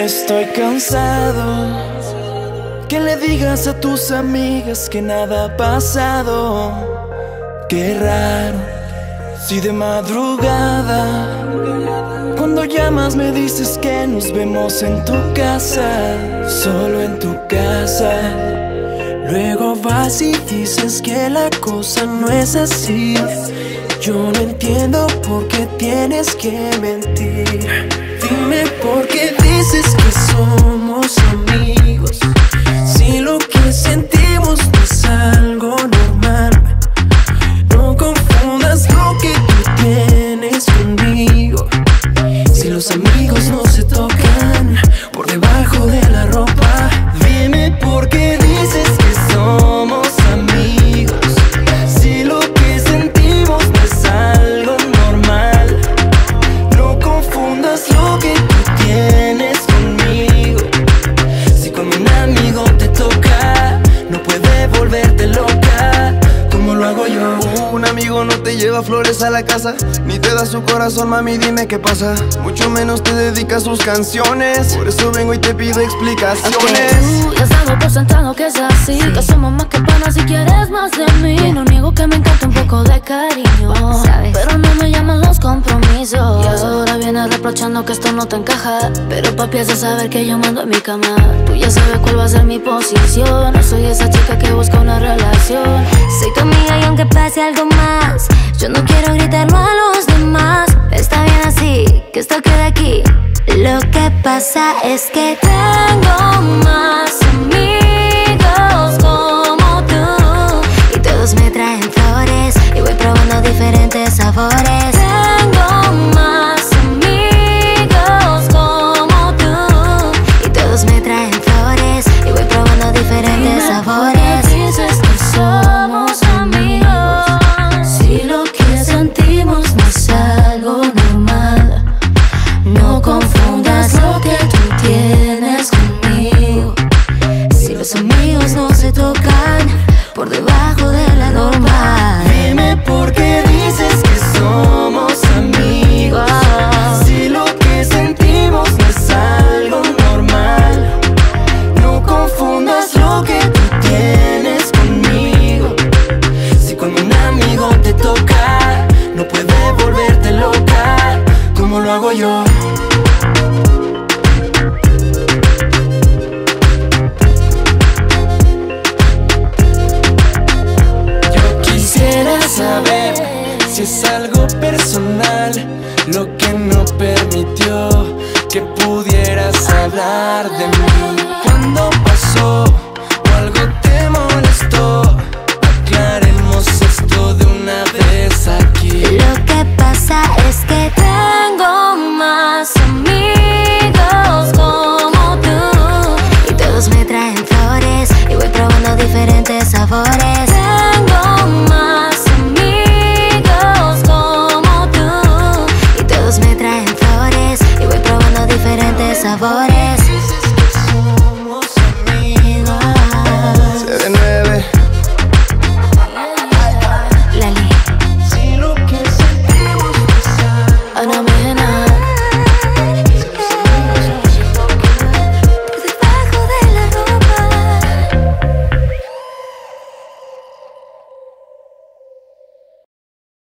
Estoy cansado que le digas a tus amigas que nada ha pasado. Qué raro, si de madrugada, cuando llamas me dices que nos vemos en tu casa, solo en tu casa. Luego vas y dices que la cosa no es así. Yo no entiendo por qué tienes que mentir. Dime por qué dices no te lleva flores a la casa, ni te da su corazón, mami, dime qué pasa. Mucho menos te dedica sus canciones. Por eso vengo y te pido explicaciones. Tú ya dado por sentado que es así Que somos más que panas si quieres más de mí No niego que me encanta un poco de cariño que esto no te encaja Pero papi has de saber que yo mando en mi cama Tú ya sabes cuál va a ser mi posición No soy esa chica que busca una relación Soy tu amiga y aunque pase algo más, yo no quiero gritarlo a los demás. Está bien así, que esto quede aquí. Lo que pasa es que tengo más amigos como tú. Y todos me traen flores y voy probando diferentes sabores. Es algo personal lo que no permitió que pudieras hablar de mí.